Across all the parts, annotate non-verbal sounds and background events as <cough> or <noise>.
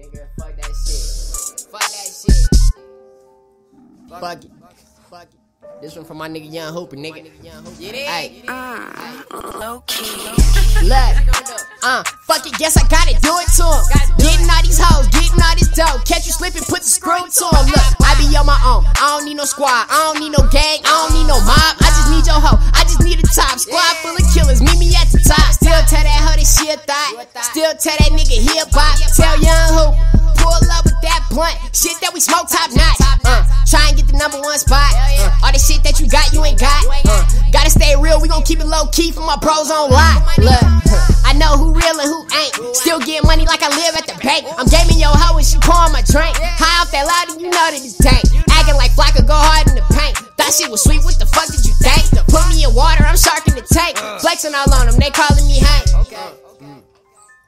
Nigga, fuck that shit. Fuck that shit. Fuck it. Fuck it. This one from my nigga Young Hooper, nigga. Get it? Hey. Low key. Look, uh, fuck it, guess I gotta do it to him. Getting all these hoes, getting all this dough. Catch you slipping, put the screw to him. Look, I be on my own. I don't need no squad. I don't need no gang. Still tell that nigga he a bop. Tell Young Hoop. Pull up with that blunt. Shit that we smoke top notch. Uh, try and get the number one spot. Uh, all the shit that you got, you ain't got. Uh, gotta stay real. We gon' keep it low key for my pros on lock. Look, I know who real and who ain't. Still get money like I live at the bank. I'm gaming your hoe and she pouring my drink. High off that and you know that it's dank. Acting like Flocka go hard in the paint. Thought shit was sweet, what the fuck did you think? Put me in water, I'm sharking the tank. Flexing all on them, they calling me Hank.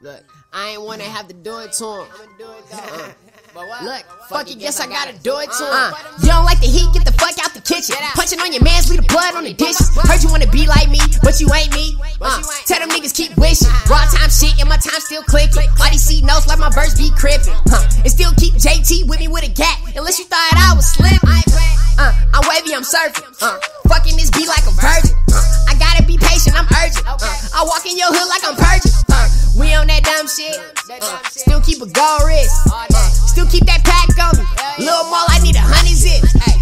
Look, I ain't wanna have to do it to him. <laughs> But Look, fuck it, guess I gotta do it to him. Uh, you don't like the heat, get the fuck out the kitchen. Punching on your mans, leave the blood on the dishes. Heard you wanna be like me, but you ain't me. Uh, tell them niggas keep wishing. Raw time shit, and my time still clicking. All these C notes like my verse be crippin'. Huh, and still keep JT with me with a gap, unless you thought I was slipping. Uh, I'm wavy, I'm surfing. Uh, fucking this beat like a virgin. Uh, I gotta be patient, I'm urgent. Uh, I walk in your hood like I'm purging. We on that dumb shit. Uh, still keep a gold wrist. Uh, still keep that pack on me. Little Maul, I need a honey zips. Hey,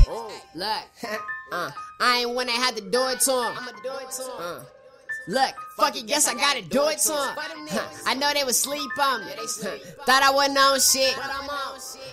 look. <laughs> Uh, I ain't wanna have to do it to him. I'ma do it to him. Uh, Look, fuck it, guess I gotta do it to him. I know they was sleep on me. <laughs> Thought I wasn't on shit.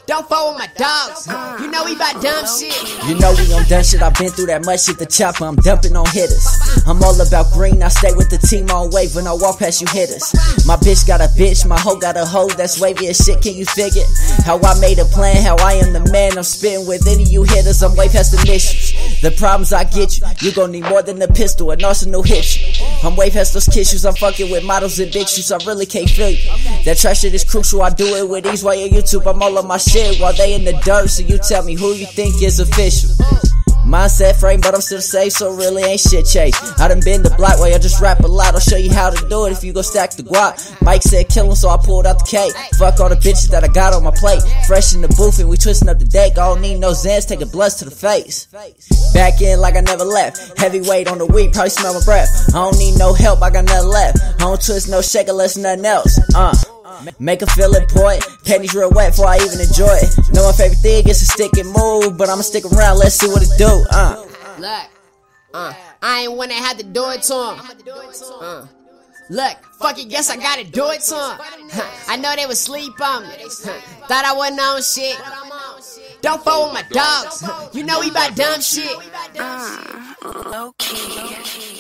Don't fuck with my dogs. You know we bout dumb shit. You know we on done shit, I've been through that much shit, the chopper, I'm dumping on hitters. I'm all about green, I stay with the team on wave when I walk past you hitters. My bitch got a bitch, my hoe got a hoe, that's wavy as shit, can you figure? How I made a plan, how I am the man, I'm spitting with any of you hitters, I'm way past the missions. The problems I get you, you gon' need more than a pistol, an arsenal hit you. I'm way past those kissues, I'm fucking with models and bitches, I really can't feel you. That trash shit is crucial, I do it with ease while you YouTube, I'm all on my shit while they in the dirt, so you tell me who you think is official. Mindset frame, but I'm still safe, so really ain't shit chase. I done been the block way, I just rap a lot. I'll show you how to do it if you go stack the guap. Mike said kill him, so I pulled out the cake. Fuck all the bitches that I got on my plate. Fresh in the booth, and we twisting up the deck. I don't need no Zans, take a blunts to the face. Back in like I never left. Heavyweight on the weed, probably smell my breath. I don't need no help, I got nothing left. I don't twist no shake unless nothing else. Uh. Make her feel it, boy. Panties real wet before I even enjoy it. Know my favorite thing is to stick and move, but I'ma stick around. Let's see what it do. Uh. Look, uh, I ain't wanna have to do it to him. Uh, look, fuck it, guess I gotta do it to him. I know they was sleep on me. Thought I wasn't on shit. Don't fuck with my dogs. You know we bout dumb shit. Low key.